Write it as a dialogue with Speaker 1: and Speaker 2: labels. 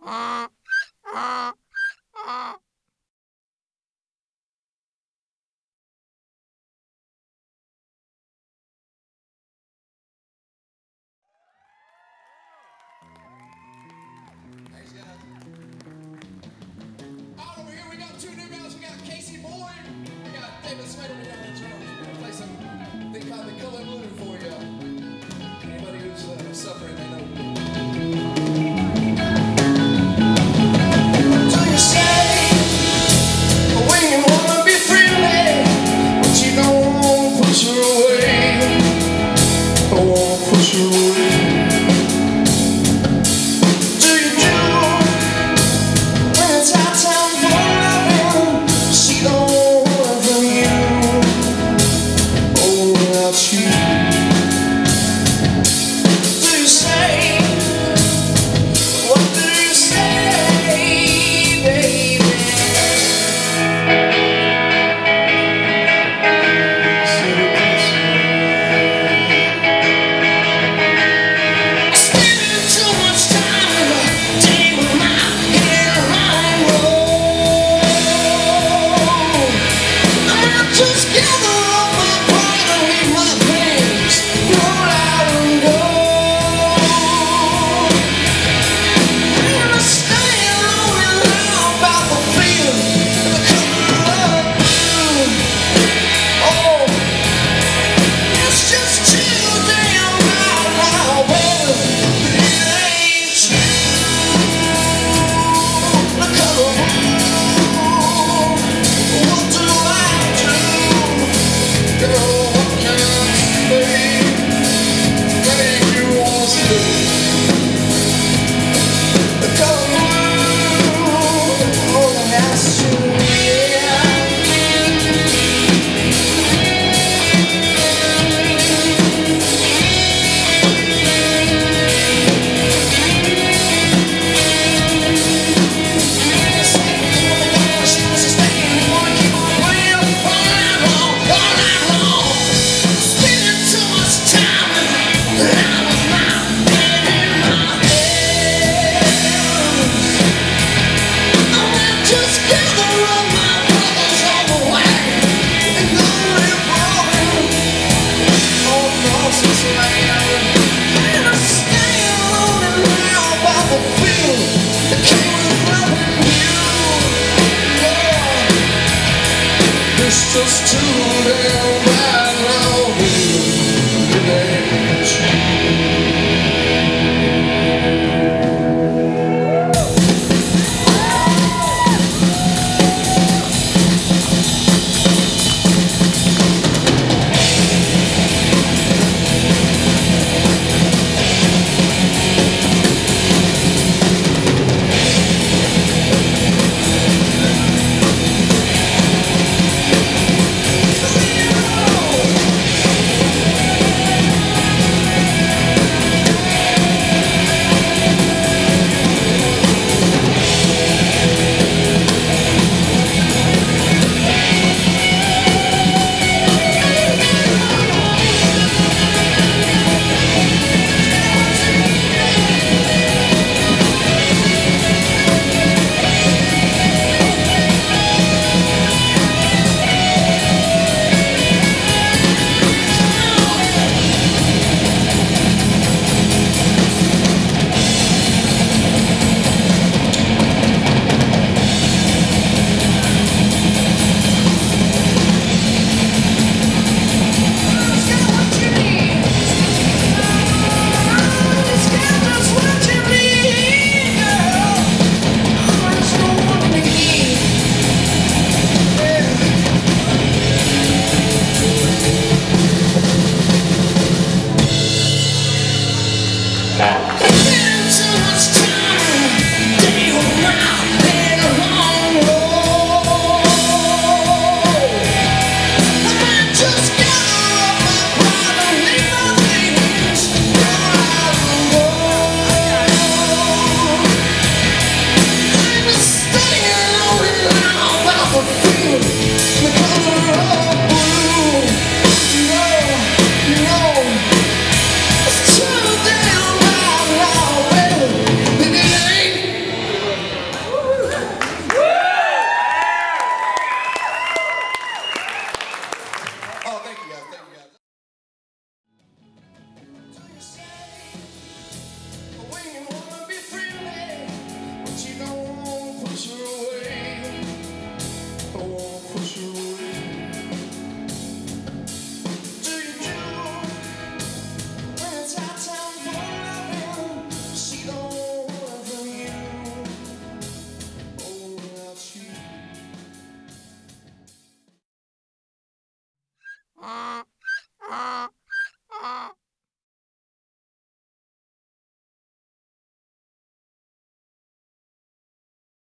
Speaker 1: 啊啊。it's just too damn bad. Ah.